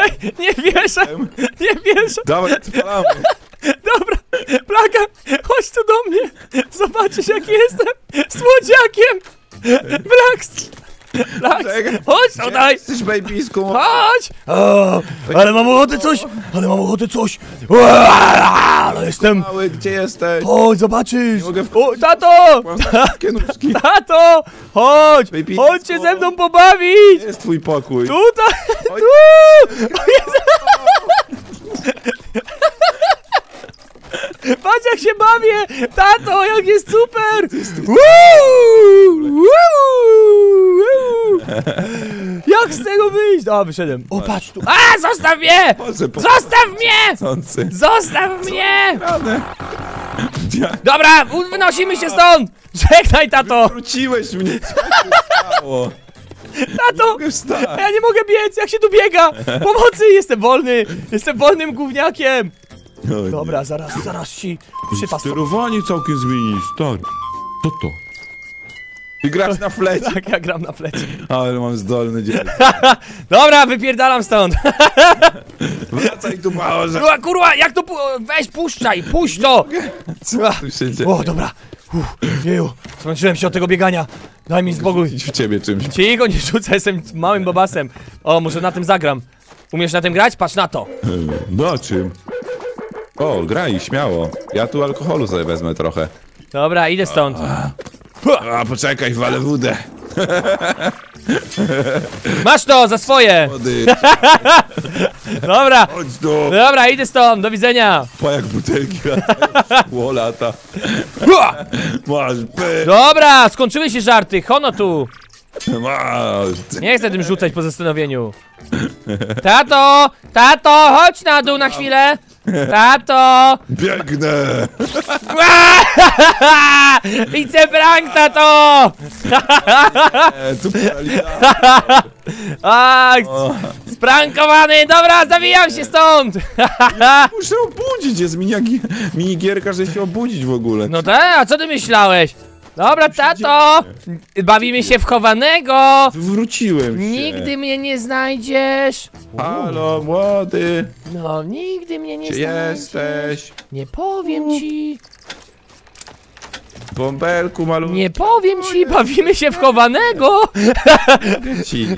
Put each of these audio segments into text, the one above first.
Ej, nie wierzę, nie wierzę. Dawaj, spalamy. Dobra, Plaga, chodź tu do mnie. Zobaczysz jak jestem słodziakiem. Blax. Czekaj. chodź Gdzie tutaj. Jesteś babysku. Chodź! O, ale mam ochotę coś! Ale mam ochotę coś! Ale jestem! Mały, gdzie jesteś? Chodź, zobaczysz! Nie mogę w- O, tato! Mam takie nóżki. Tato! Chodź! Chodź się ze mną pobawić! Gdzie jest twój pokój? Tutaj! Tu! Patrz jak się bawię! Tato, jak jest super! Woo! Woo! Jak z tego wyjść? A, wyszedłem. O, patrz tu. A, zostaw mnie! Chodzę po Zostaw mnie! chcący. Zostaw mnie! Ja... Dobra, u- wynosimy się stąd! Żegnaj, tato! Wróciłeś mnie, co się stało? Nie Tato! mogę wstać. Ja nie mogę biec, jak się tu biega! Pomocy, jestem wolny! Jestem wolnym gówniakiem! O nie. Dobra, zaraz, zaraz ci przypas. Sterowanie całkiem zmieni, stary. Co to? Ty grasz na flecie? Tak, ja gram na plecie. Ale mam zdolny dzień. Dobra, wypierdalam stąd. Wracaj tu, Małorze. Kurwa, kurwa, jak to pu- weź, puszczaj, puść to! Co tu się dzieje? O, dobra. Uff, jeju, zmęczyłem się od tego biegania. Daj mi spokój. Idź w ciebie czymś. Cicho, nie rzucaj, jestem małym bobasem. O, może na tym zagram. Umiesz na tym grać? Patrz na to. No czym? O, graj, śmiało. Ja tu alkoholu sobie wezmę trochę. Dobra, idę stąd. A, poczekaj, walę wódę. Masz to, za swoje. Wody, Dobra, chodź tu. dobra, idę stąd, do widzenia. Pa jak butelki latają, lata. Masz, py, Dobra, skończyły się żarty, hono tu. masz. Nie chcę tym rzucać po zastanowieniu. Tato, tato, chodź na dół na chwilę. Tato. Biegnę. Widzę prank, tato. E, tu. A, sprankowany, dobra, zawijam się stąd. Muszę obudzić, jest miniagi- minigierka, że się obudzić w ogóle. No tak, a co ty myślałeś? Dobra, tato, bawimy się w chowanego. Wróciłem się. Nigdy mnie nie znajdziesz. Halo, młody. No, nigdy mnie nie Gdzie znajdziesz. jesteś? Nie powiem ci, Bąbelku malutki nie powiem ci, bawimy się w chowanego. ci.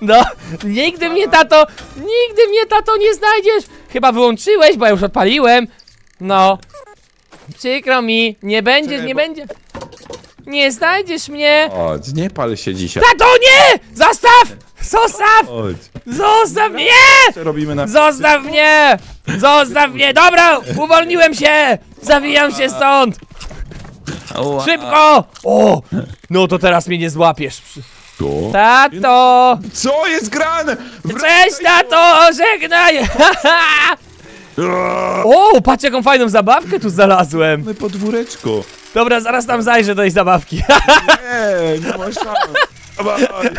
No, nigdy mnie tato, nigdy mnie tato nie znajdziesz. Chyba wyłączyłeś, bo ja już odpaliłem. No, przykro mi, nie będziesz, nie będzie. Nie znajdziesz mnie. Chodź, nie pal się dzisiaj. Tato, nie! Zostaw! Zostaw! Chodź. Zostaw mnie! Robimy na... Zostaw mnie! Zostaw mnie! Dobra, uwolniłem się! Zawijam się stąd! Szybko! O! No to teraz mnie nie złapiesz. Co? Tato! Co jest grane? Cześć, tato! Żegnaj! O, patrz jaką fajną zabawkę tu znalazłem. Mamy podwóreczko. Dobra, zaraz tam zajrzę do tej zabawki. Nie, nie ma szans.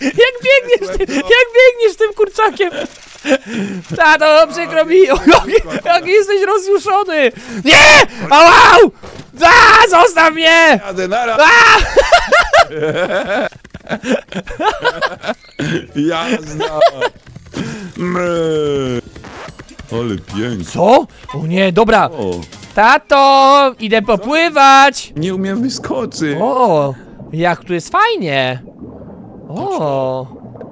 Jak biegniesz, ty, jak biegniesz tym kurczakiem? Tato, przykro mi, jaki jesteś rozjuszony! Nie! Ałau! A, zostaw mnie! Jadę na A! Jazda. Ale pięknie. Co? O nie, dobra. O, Tato, idę popływać. nie umiem wyskoczyć. O, jak tu jest fajnie. O,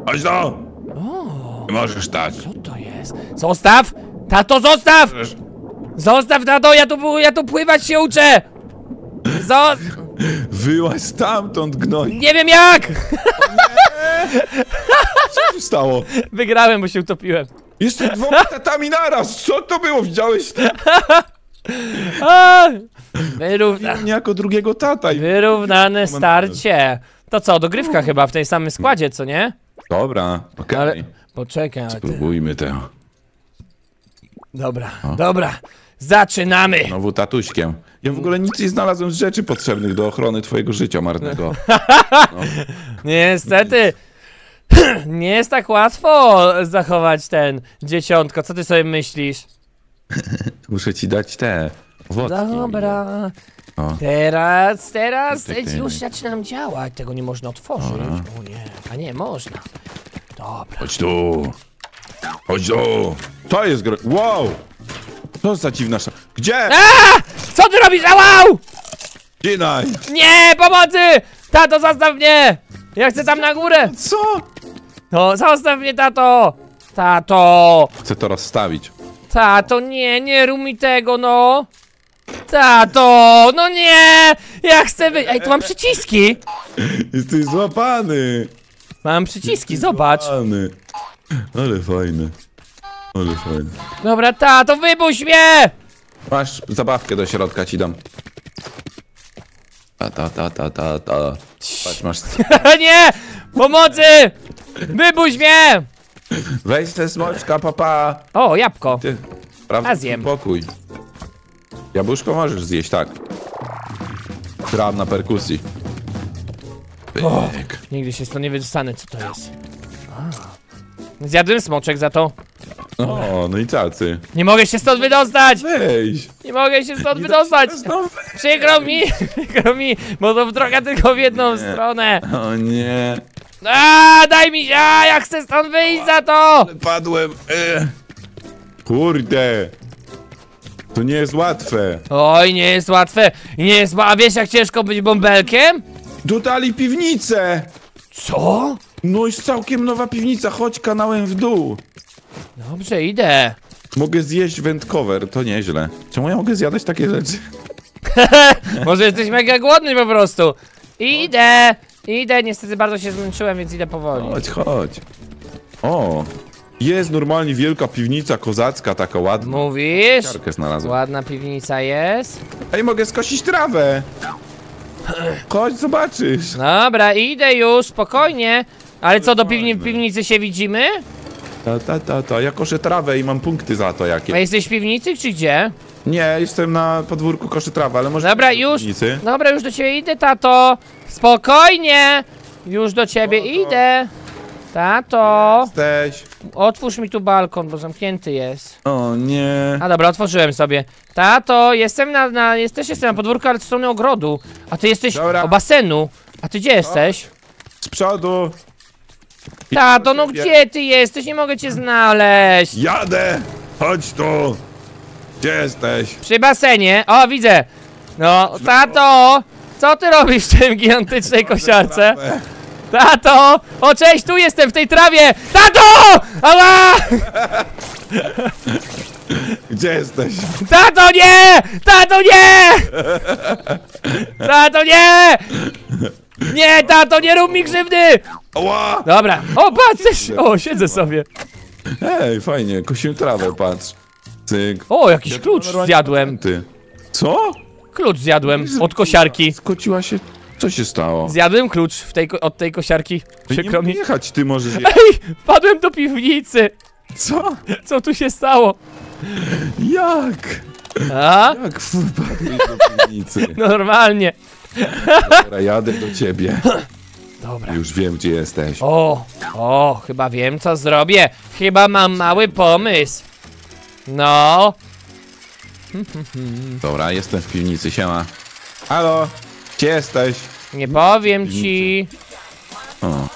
Chodź no. o, Nie możesz tak. co to jest? Zostaw! Tato, zostaw! Zostaw, tato, ja tu, ja tu pływać się uczę! Zo... Wyłaź stamtąd, gnoj. Nie wiem jak! Co się stało? Wygrałem, bo się utopiłem. Jestem dwoma tatami naraz. Co to było? Widziałeś to? A, wyrówna... Nie jako drugiego tata. I... Wyrównane starcie. To co, dogrywka chyba w tej samym składzie, co nie? Dobra, okej. Ale... Poczekaj. Spróbujmy to. Dobra, dobra. Zaczynamy! Znowu tatuśkiem. Ja w ogóle nic nie znalazłem z rzeczy potrzebnych do ochrony twojego życia marnego. Niestety. Nie jest tak łatwo zachować ten dzieciątko. Co ty sobie myślisz? Muszę ci dać te owocki. Dobra. O. Teraz, teraz Ty, ty. już zaczynam działać. Tego nie można otworzyć. O nie, a nie można. Dobra. Chodź tu. Chodź tu. To jest gro... Wow! To za dziwna sz... Gdzie? A! Co ty robisz? Ałał! Ginaj! Nie, pomocy! Tato, zostaw mnie! Ja chcę tam na górę! Co? No, zostaw mnie, tato! Tato! Chcę to rozstawić. Tato, nie, nie rób mi tego, no! Tato! No nie! Ja chcę być... Ej, tu mam przyciski! Jesteś złapany. Mam przyciski, zobacz! Złapany. Ale fajne. Ale fajne. Dobra, tato, wypuść mnie! Masz zabawkę do środka ci dam. Ta ta ta ta ta ta. Patrz, masz... nie! Pomocy! Wypuść mnie! Weź te smoczka, papa. O, jabłko. Ty, prawda? A zjem. Pokój. Jabłuszko możesz zjeść, tak. Gram na perkusji. Pyk. Nigdy się stąd nie wydostanę, co to jest. A. Zjadłem smoczek za to. O, no i tacy. Nie mogę się stąd wydostać! Weź. Nie mogę się stąd wydostać! No Przykro mi, przykro mi, bo to droga tylko w jedną stronę. O nie. A, daj mi się, a, ja chcę stąd wyjść za to! Padłem. E. Kurde. To nie jest łatwe. Oj, nie jest łatwe. Nie jest, a wiesz jak ciężko być bąbelkiem? Dodali piwnicę. Co? No jest całkiem nowa piwnica, chodź kanałem w dół. Dobrze, idę. Mogę zjeść wędkower, to nieźle. Czemu ja mogę zjadać takie rzeczy? Może jesteś mega głodny po prostu. Idę, idę, niestety bardzo się zmęczyłem, więc idę powoli. Chodź, chodź. O, jest normalnie wielka piwnica kozacka, taka ładna. Mówisz? Siarkę znalazłem. Ładna piwnica jest. Ej, mogę skosić trawę. Chodź, zobaczysz. Dobra, idę już, spokojnie. Ale co, do piwni piwnicy się widzimy? Ta, ta, ta, ta. Ja koszę trawę i mam punkty za to A jakie. jesteś w piwnicy, czy gdzie? Nie, jestem na podwórku, koszę trawę, ale może... Dobra, do już. piwnicy. Dobra, już do ciebie idę, tato. Spokojnie. Już do ciebie idę. Tato, Jesteś. otwórz mi tu balkon, bo zamknięty jest. O nie. A dobra, otworzyłem sobie. Tato, jestem na, na jest, też jestem na podwórku, ale od strony ogrodu. A ty jesteś Dobra. o basenu. A ty gdzie jesteś? Z przodu. Tato, no gdzie ty jesteś? Nie mogę cię znaleźć. Jadę! Chodź tu! Gdzie jesteś? Przy basenie. O, widzę. No, tato! Co ty robisz w tym gigantycznej kosiarce? Tato! O, cześć, tu jestem, w tej trawie! Tato! Ała! Gdzie jesteś? Tato, nie! Tato, nie! Tato, nie! Nie, tato, nie rób mi krzywdy! Dobra. O, patrz. O, siedzę sobie. Hej, fajnie, kosiłem trawę, patrz. Cyk. O, jakiś Jak klucz zjadłem. Ty. Co? Klucz zjadłem od kosiarki. Skociła się. Co się stało? Zjadłem klucz w tej, ko- od tej kosiarki. Przykro mi. jechać, ty możesz je... Ej, wpadłem do piwnicy. Co? Co tu się stało? Jak? A? Jak wpadłeś do piwnicy? Normalnie. Dobra, jadę do ciebie. Dobra. Już wiem, gdzie jesteś. O, o, chyba wiem co zrobię. Chyba mam mały pomysł. No, Dobra, jestem w piwnicy, siema. Halo? Gdzie jesteś? nie powiem ci. O.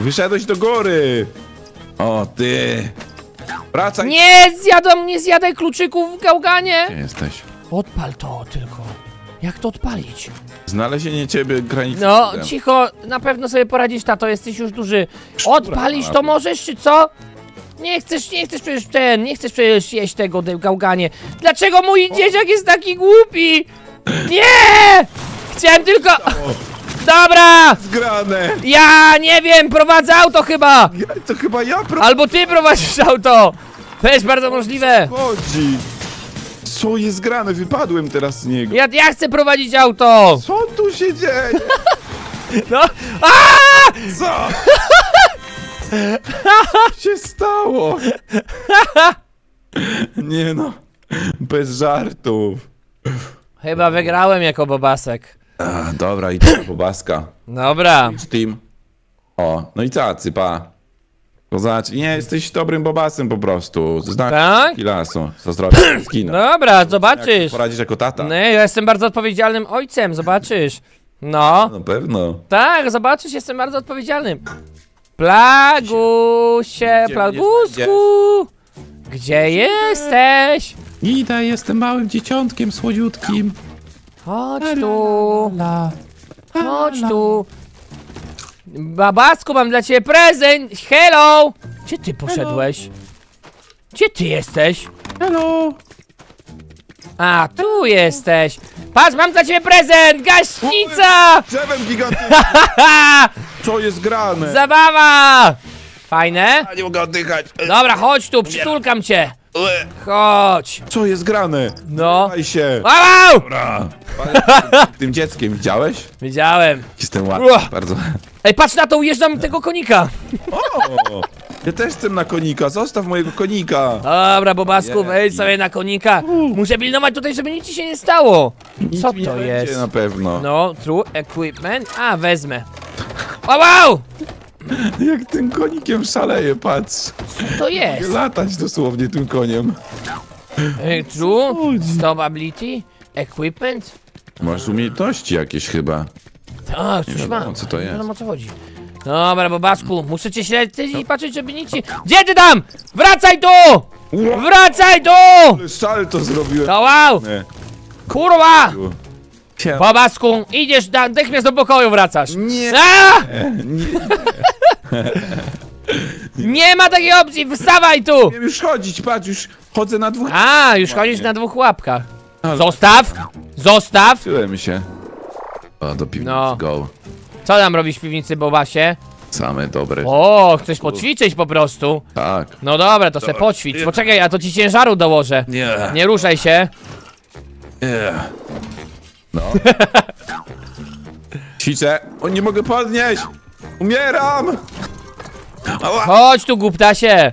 Wyszedłeś do góry! O, ty! Wracaj! Nie zjadam, nie zjadaj kluczyków w gałganie. Gdzie jesteś? Odpal to tylko. Jak to odpalić? Znalezienie ciebie granicy. No, cicho, na pewno sobie poradzisz, tato, jesteś już duży. Odpalisz to możesz, czy co? Nie chcesz, nie chcesz przecież ten, nie chcesz przecież jeść tego gałganie. Dlaczego mój dzieciak jest taki głupi? Nie! Chciałem tylko... Dobra! Zgrane! Ja nie wiem, prowadzę auto chyba! Ja, to chyba ja pro... Albo ty prowadzisz auto! To jest bardzo możliwe. chodzi! Co jest grane? Wypadłem teraz z niego. Ja, ja chcę prowadzić auto! Co tu się dzieje? No. A! Co? Co się stało? Nie no. Bez żartów. Chyba wygrałem jako bobasek. A, dobra, idź na pobaska. Dobra. Team. O, no i cacy, pa. To znaczy, nie, jesteś dobrym bobasem po prostu. Znaczy, Tak? Kilasu. Zazdroszczę skina. Dobra, zobaczysz. Poradzisz jako tata. No, ja jestem bardzo odpowiedzialnym ojcem, zobaczysz. No, Na pewno. tak, zobaczysz, jestem bardzo odpowiedzialnym. Plagusie, Gdzie Plagusku! Gdzie jesteś? Ida, jestem małym dzieciątkiem słodziutkim. Chodź tu. Chodź tu. Babasku, mam dla ciebie prezent. Hello! Gdzie ty poszedłeś? Gdzie ty jesteś? Hello! A, tu jesteś. Patrz, mam dla ciebie prezent! Gaśnica! Drzewem gigantycznym! Co jest grane? Zabawa! Fajne? Nie mogę oddychać. Dobra, chodź tu, przytulkam cię. Chodź. Co jest grane? No. Daj się. Wow! Dobra. Tym dzieckiem widziałeś? Widziałem. Jestem ładny, Ua. bardzo. Ej, patrz na to, ujeżdżam tego konika. O! Ja też chcę na konika, zostaw mojego konika. Dobra, Bobasku, wejdź sobie na konika. Muszę pilnować tutaj, żeby nic ci się nie stało. Nic Co mi nie to będzie jest? na pewno. No, true equipment. A, wezmę. Wow, wow! Jak tym konikiem szaleje, patrz. Co to jest? Latać dosłownie tym koniem. Ej, True, stop ability, equipment. Masz umiejętności jakieś chyba. Tak, coś wiadomo, mam. co to Nie jest. wiadomo o co chodzi. Dobra, Bobasku, muszę cię śledzić i patrzeć, żeby nic ci... Gdzie ty tam? Wracaj tu! Wracaj tu! Ale Szal to zrobiłem. To wow! Nie. Kurwa! Cie- Bobasku, idziesz natychmiast do pokoju wracasz. Nie. A! Nie Nie ma takiej opcji, wstawaj tu! wiem już chodzić, patrz, już chodzę na dwóch. A, już chodzisz na dwóch łapkach. Zostaw! Zostaw! Tyłem się. O, do piwnicy, No. go. Co tam robisz w piwnicy, Bobasie? Same dobre. O, chcesz poćwiczyć po prostu. Tak. No dobra, to se Dobra. poćwicz. Poczekaj, a to ci ciężaru dołożę. Nie. Nie ruszaj się. Nie. No. Ćwiczę. O, nie mogę podnieść. Umieram. Ała. Chodź tu, głuptasie.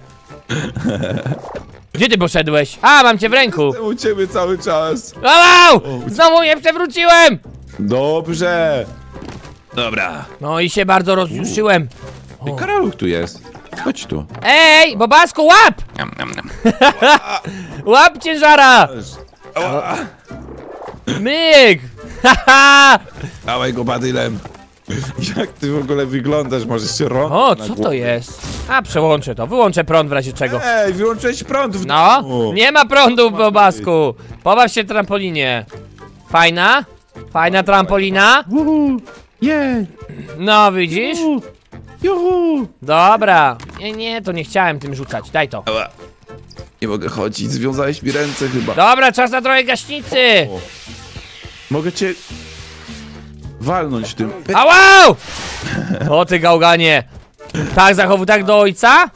Gdzie ty poszedłeś? A, mam cię w ręku. Jestem u ciebie cały czas. Wow! Znowu je przewróciłem! Dobrze. Dobra. No i się bardzo rozjuszyłem. I Karoluk tu jest. Chodź tu. Ej, Bobasku, łap! Niam, niam, niam. Łap ciężara! Ała. Myk! Haha! Dawaj go badylem. Jak ty w ogóle wyglądasz? Możesz się rąk O, co to jest? A, przełączę to. Wyłączę prąd w razie czego. Ej, wyłączyłeś prąd w No, domu. nie ma prądu, Bobasku. Pobaw się trampolinie. Fajna? Fajna trampolina? Uhu. Jej. No, widzisz? Uhu. Juhu. Dobra. Nie, nie, to nie chciałem tym rzucać. Daj to. Ała. Nie mogę chodzić, związałeś mi ręce chyba. Dobra, czas na trochę gaśnicy. O. Mogę cię walnąć tym. Ałał! O ty gałganie. Tak, zachowuj tak do ojca?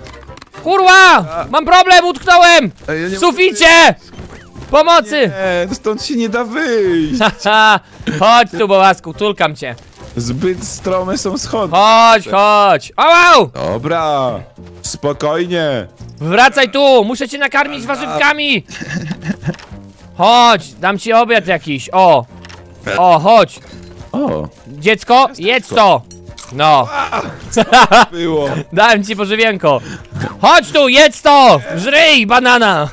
Kurwa! Mam problem, utknąłem! W suficie! Pomocy! Nie, stąd się nie da wyjść. Chodź tu, Bobasku, tulkam cię. Zbyt strome są schody. Chodź, chodź! Ałał! Dobra, spokojnie. Wracaj tu! Muszę cię nakarmić warzywkami! Chodź, dam ci obiad jakiś, o! O, chodź! O, Dziecko, jedz to! No, było. dałem ci pożywienko! Chodź tu, jedz to! Żryj, banana!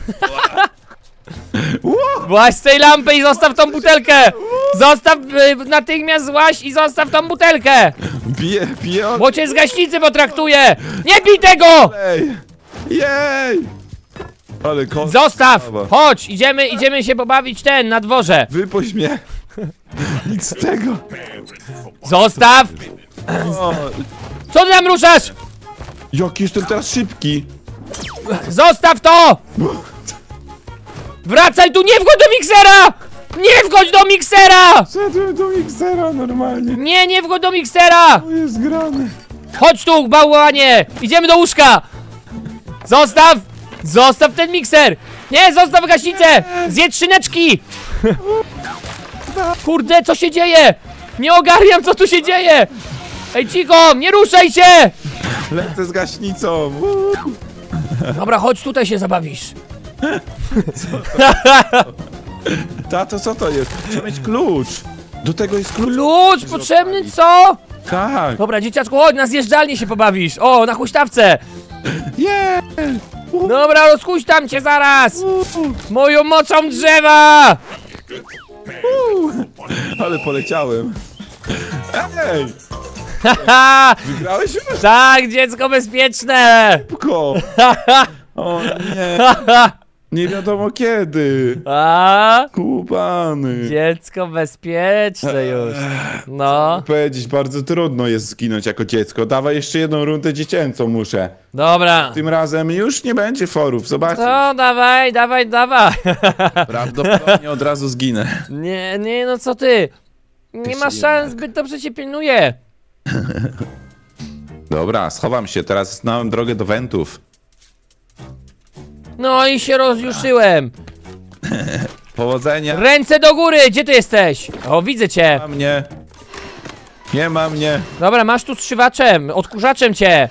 Właź z tej lampy i zostaw tą butelkę! Zostaw, y, natychmiast złaź i zostaw tą butelkę! Bije, bije. Bo cię z gaśnicy potraktuję! Nie bij tego! Ej, jej. Ale kon... Zostaw! Chodź, idziemy, idziemy się pobawić ten, na dworze! Wypuść mnie. Nic z tego. Zostaw! O, Co ty tam ruszasz? jak jestem teraz szybki. Zostaw to! Wracaj tu, nie wchodź do miksera! Nie wchodź do miksera! Szedłem do miksera normalnie. Nie, nie wchodź do miksera! To jest grane. Chodź tu, bałwanie! Idziemy do łóżka! Zostaw! Zostaw ten mikser! Nie, zostaw gaśnicę! Zjedz szyneczki! Kurde, co się dzieje? Nie ogarniam, co tu się dzieje! Ej, cicho, nie ruszaj się! Lecę z gaśnicą. Uuu. Dobra, chodź, tutaj się zabawisz. Tato, co to jest? Trzeba mieć klucz. Do tego jest klucz. Klucz potrzebny, co? Tak. Dobra, dzieciaczku, chodź, na zjeżdżalnię się pobawisz. O, na huśtawce. Yeah. Dobra, rozhuśtam cię zaraz. Moją mocą drzewa. Ale poleciałem. Ej! Haha! Wygrałeś już? Tak, dziecko bezpieczne! Szybko! O nie, nie wiadomo kiedy. A? Kubany. Dziecko bezpieczne już. No. Powiedzieć, bardzo trudno jest zginąć jako dziecko. Dawaj jeszcze jedną rundę dziecięcą muszę. Dobra. Tym razem już nie będzie forów, zobaczysz. No, dawaj, dawaj, dawaj. Prawdopodobnie od razu zginę. Nie, nie, no co ty? Nie Jeszcze ma szans, zbyt dobrze cię pilnuje. Dobra, schowam się, teraz znałem drogę do wentów. No i się rozjuszyłem. Powodzenia. Ręce do góry, gdzie ty jesteś? O, widzę cię. Nie ma mnie. Nie ma mnie. Dobra, masz tu strzywaczem, odkurzaczem cię.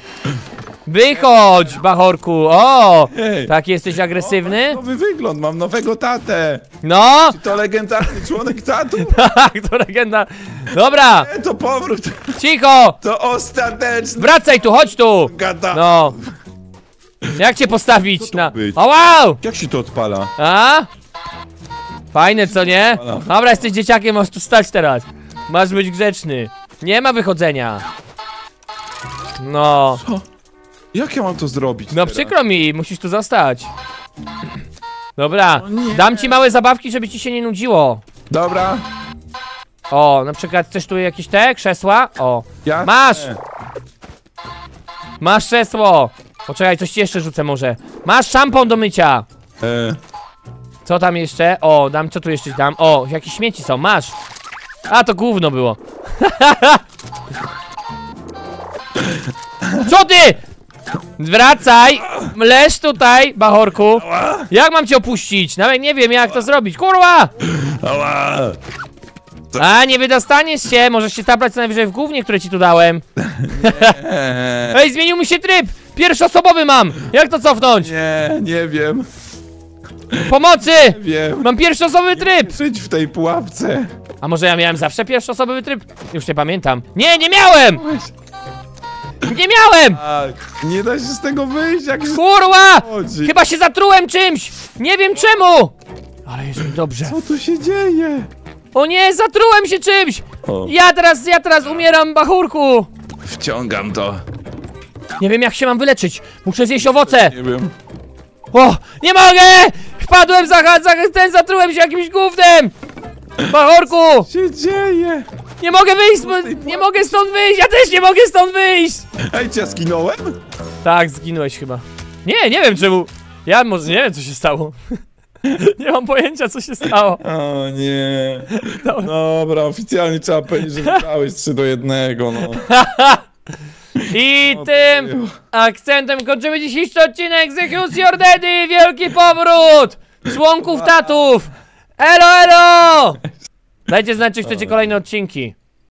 Wychodź, bachorku. O, Ej. tak jesteś agresywny? Nowy wygląd, mam nowego tatę. No, Czy to legendarny członek tatu? tak, to legenda. Dobra, Nie, to powrót. cicho. To ostateczny Wracaj tu, chodź tu. gada. No. Jak cię postawić na... być? O, wow! Jak się to odpala? A? Fajne, co nie? Dobra, jesteś dzieciakiem, możesz tu stać teraz. Masz być grzeczny. Nie ma wychodzenia. No. Jak ja mam to zrobić No teraz? przykro mi, musisz tu zostać. Dobra, dam ci małe zabawki, żeby ci się nie nudziło. Dobra. O, na przykład chcesz tu jakieś te krzesła? O, Ja Masz! masz krzesło. Poczekaj, coś ci jeszcze rzucę może. Masz szampon do mycia. E, Co tam jeszcze? O, dam, co tu jeszcze dam? O, jakieś śmieci są, masz. A, to gówno było. Co ty? Wracaj! Leż tutaj, bachorku. Jak mam cię opuścić? Nawet nie wiem, jak to zrobić. Kurwa! A, nie wydostaniesz się. Możesz się taplać co najwyżej w gównie, które ci tu dałem. Ej, zmienił mi się tryb! Pierwszoosobowy mam! Jak to cofnąć? nie, nie wiem. Pomocy! Nie wiem. Mam pierwszoosobowy tryb! Żyć w tej pułapce. A może ja miałem zawsze pierwszoosobowy tryb? Już nie pamiętam. Nie, nie miałem! Nie miałem! A, nie da się z tego wyjść, jak się Kurwa! chodzi. Chyba się zatrułem czymś! Nie wiem czemu! Ale jest mi dobrze. Co tu się dzieje? O nie, zatrułem się czymś! O, Ja teraz, ja teraz umieram, bachurku! wciągam to. Nie wiem jak się mam wyleczyć. Muszę zjeść owoce! Nie wiem. O! Nie mogę! Wpadłem za, za ten, zatrułem się jakimś gównem! Bachorku! Co się dzieje? Nie mogę wyjść, nie mogę stąd wyjść! Ja też nie mogę stąd wyjść! Ej, czy ja skinąłem? Tak, zginąłeś chyba. Nie, nie wiem czemu. Ja może nie wiem co się stało. nie mam pojęcia co się stało. O nie. Dobra. Dobra, oficjalnie trzeba powiedzieć, że wygrałeś 3 do 1, no. I tym akcentem kończymy dzisiejszy odcinek z Your Daddy! Wielki powrót! Członków tatów! Elo, elo! Dajcie znać, czy chcecie kolejne odcinki.